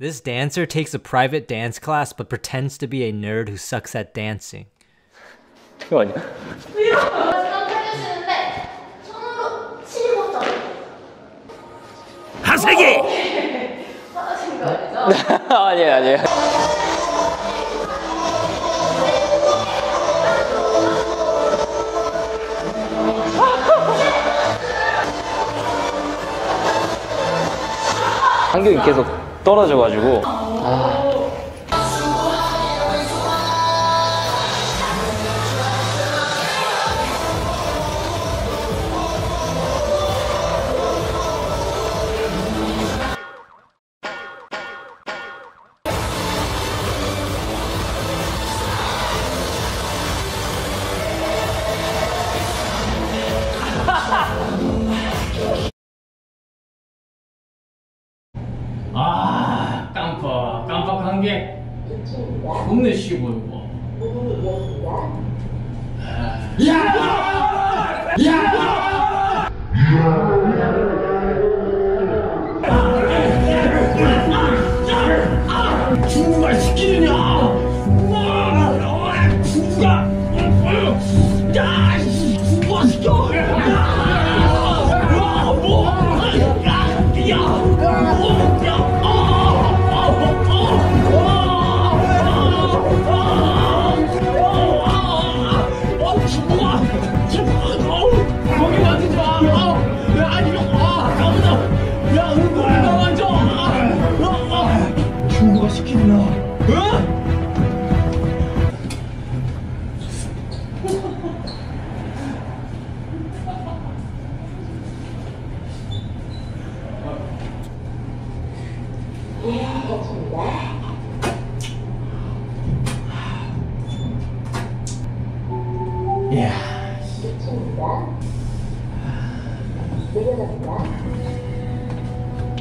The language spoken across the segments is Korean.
This dancer takes a private dance class but pretends to be a nerd who sucks at dancing. 이거 아니야? 살려주시는데 손으로 치고 점 하세기! 하신 거 아니죠? 아니에요 아니에요 환경이 계속 떨어져가지고. 아 게 겁내 쉬워 이거 중국말 시키느냐 와 중국 내려갑니다.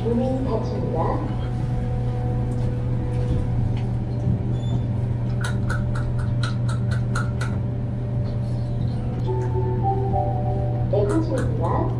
문이 닫힙니다. 에코입니다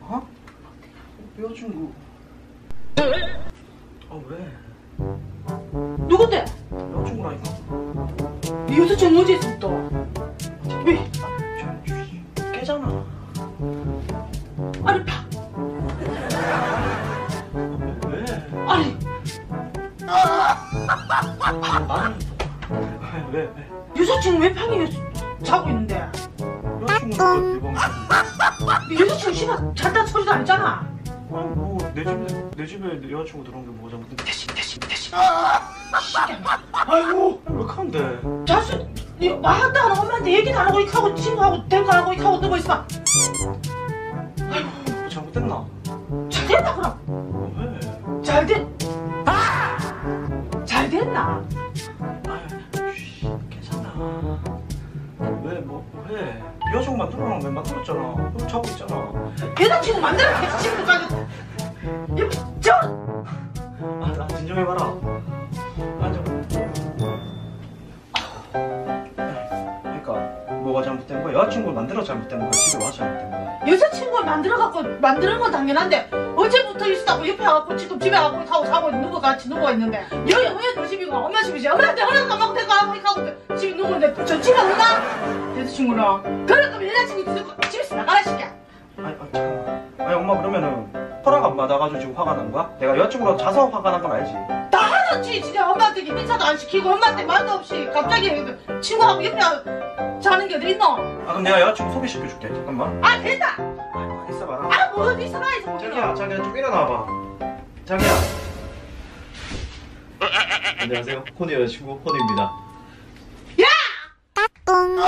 어? 여자친구. 아 왜? 누군데? 있어 또? 왜? 저 깨잖아. 아니 파 왜? 아니 나는 왜 왜? 여자친구 왜 방에 자고 있는데? 여자친구가 내 방에. 네 여자친구 씨발 잘단 소리도 안 했잖아. 아뭐내 집에 내 집에 내 여자친구 들어온 게 뭐가 잘못된 대신 대신 대신. 새끼야. 아이고 왜 그런데? 자수 니 말도 안 하고 엄마한테 얘기도 안 하고 이렇게 하고 친구하고 대고 안 하고 이렇게 하고 누워 있어. 뭐 잘못됐나? 잘 됐다 그럼. 왜? 잘 됐. 잘 됐나? 아유, 쉬, 괜찮아. 왜, 뭐, 왜? 여자친구 만들어놓은 왜 만들었잖아. 너 자고 있잖아. 여자친구 만들어 여자친구까지. 저 아, 나 진정해봐라. 여자친구 만들어 잘못된 거야? 집에 와서 잘못된 거야? 여자친구 만들어 갖고 만드는 건 당연한데 어제부터 있었다고 옆에 와갖고 지금 집에 가고 하고 자고 누구 같이 누워 있는데 여기 왜너 집이고 엄마 집이지 받고 데리고 가고 이렇게 하고 집에 누워 있는데 저 집에 없나? 여자친구랑 그래 그럼 여자친구 데리고 집에서 나가라 시켜 아니, 아니 잠깐만. 아니 엄마 그러면은 허락 안 받아가지고 지금 화가 난 거야? 내가 여자친구랑 자서 화가 난 건 알지? 다 그렇지 진짜 엄마한테 인사도 안 시키고 엄마한테 말도 없이 갑자기 친구하고 옆에 자는 게 어디 있노? 아 그럼 내가 여자친구 소개시켜줄게. 잠깐만. 아 됐다. 아, 있어봐. 아뭐 어디 있어봐 자기야 자기야 좀 일어나봐. 자기야. 어, 어, 어, 안녕하세요. 코니 여자친구 코니입니다. 야! 따뚱